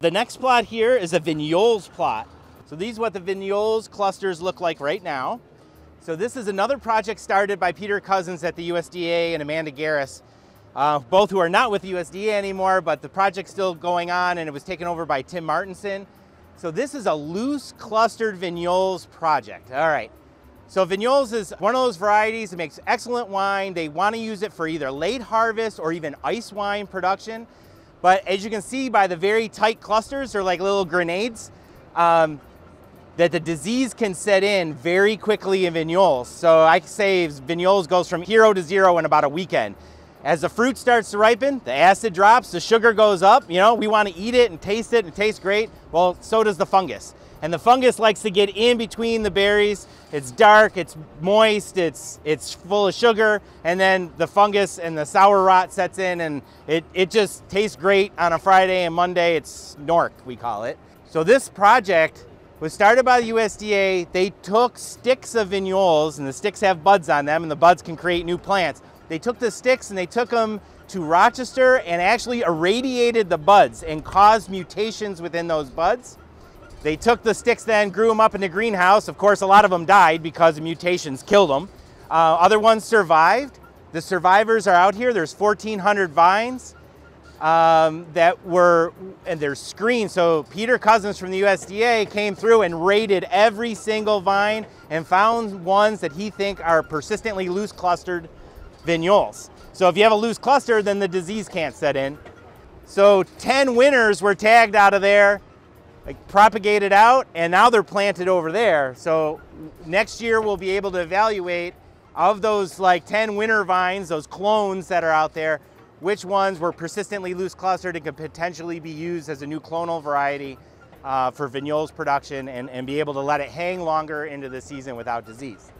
The next plot here is a vignoles plot. So these are what the vignoles clusters look like right now. So this is another project started by Peter Cousins at the USDA and Amanda Garris, uh, both who are not with the USDA anymore, but the project's still going on and it was taken over by Tim Martinson. So this is a loose clustered vignoles project. All right. So vignoles is one of those varieties that makes excellent wine. They want to use it for either late harvest or even ice wine production. But as you can see by the very tight clusters, they're like little grenades, um, that the disease can set in very quickly in vignoles. So I say vignoles goes from hero to zero in about a weekend. As the fruit starts to ripen, the acid drops, the sugar goes up. You know, we want to eat it and taste it and taste great. Well, so does the fungus. And the fungus likes to get in between the berries. It's dark, it's moist, it's, it's full of sugar, and then the fungus and the sour rot sets in and it, it just tastes great on a Friday and Monday. It's Nork, we call it. So this project was started by the USDA. They took sticks of vignoles, and the sticks have buds on them, and the buds can create new plants. They took the sticks and they took them to Rochester and actually irradiated the buds and caused mutations within those buds. They took the sticks then, grew them up in the greenhouse. Of course, a lot of them died because the mutations killed them. Uh, other ones survived. The survivors are out here. There's 1,400 vines um, that were, and they're screened. So Peter Cousins from the USDA came through and rated every single vine and found ones that he think are persistently loose clustered vignoles. So if you have a loose cluster, then the disease can't set in. So 10 winners were tagged out of there like propagated out and now they're planted over there. So next year we'll be able to evaluate of those like 10 winter vines, those clones that are out there, which ones were persistently loose clustered and could potentially be used as a new clonal variety uh, for vignoles production and, and be able to let it hang longer into the season without disease.